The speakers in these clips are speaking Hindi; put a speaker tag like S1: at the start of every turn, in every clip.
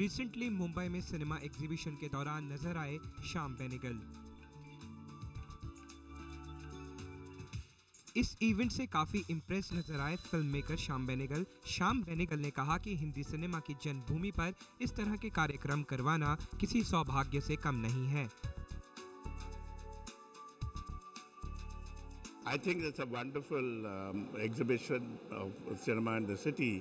S1: रिसेंटली मुंबई में सिनेमा एग्जीबिशन के दौरान नज़र आए श्याम बेनेगल इस इवेंट से काफ़ी इम्प्रेस नज़र आए फ़िल्म मेकर श्याम बेनेगल श्याम बेनेगल ने कहा कि हिंदी सिनेमा की जन्मभूमि पर इस तरह के कार्यक्रम करवाना किसी सौभाग्य से कम नहीं है।
S2: I think it's a wonderful um, exhibition of cinema in the city.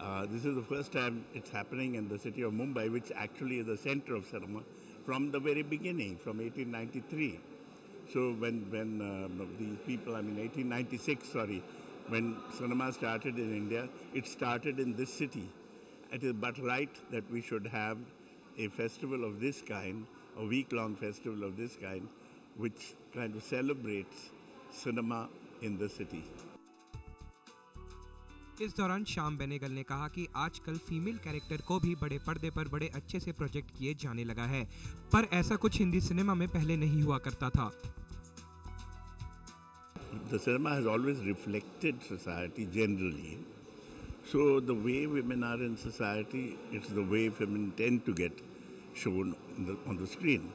S2: Uh, this is the first time it's happening in the city of Mumbai, which actually is the center of cinema from the very beginning, from 1893. So when when um, these people, I mean 1896, sorry, when cinema started in India, it started in this city. It is but right that we should have a festival of this kind, a week-long festival of this kind, which kind of celebrates cinema in the city.
S1: इस दौरान श्याम बेनेगल ने कहा कि आजकल फीमेल कैरेक्टर को भी बड़े पर्दे पर बड़े अच्छे से प्रोजेक्ट किए जाने लगा है पर ऐसा कुछ हिंदी सिनेमा में पहले नहीं हुआ करता था
S2: The cinema has always reflected society generally. So the way women are in society, it's the way women tend to get shown the, on the screen.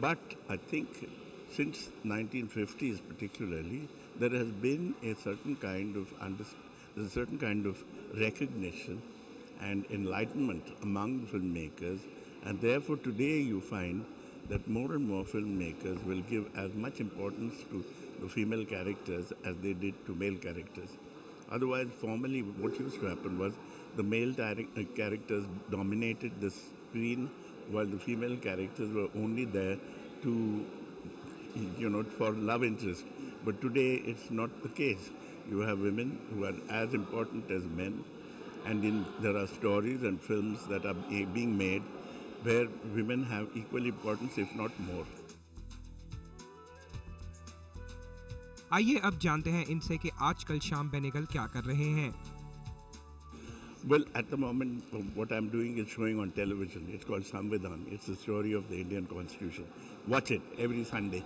S2: But I think since 1950s particularly, there has been a certain kind of there's a certain kind of recognition and enlightenment among filmmakers, and therefore today you find that more and more filmmakers will give as much importance to the female characters as they did to male characters. Otherwise, formerly, what used to happen was the male uh, characters dominated the screen while the female characters were only there to, you know, for love interest. But today, it's not the case. You have women who are as important as men, and in, there are stories and films that are being made where women have equal importance, if not more.
S1: आइए अब जानते हैं इनसे कि आजकल श्याम बेनेगल क्या कर रहे हैं
S2: Well, at the moment, what I'm doing is showing on television. It's called Samvidhan. It's the story of the Indian Constitution. Watch it every Sunday.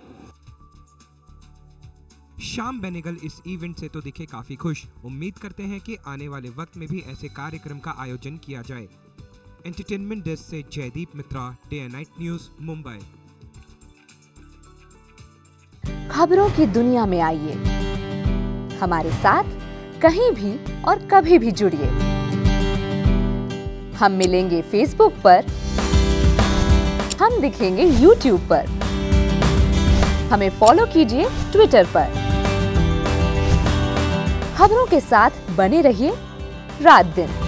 S1: Shyam Benegal इस इवेंट से तो दिखे काफ़ी खुश। उम्मीद करते हैं कि आने वाले वक्त में भी ऐसे कार्यक्रम का आयोजन किया जाए। एंटरटेनमेंट डेस्क से Jaideep Mitra day and night news Mumbai.
S3: खबरों की दुनिया में आइए। हमारे साथ कहीं भी और कभी भी जुड़िए। हम मिलेंगे फेसबुक पर। हम दिखेंगे यूट्यूब पर। हमें फॉलो कीजिए ट्विटर पर। खबरों के साथ बने रहिए रात दिन।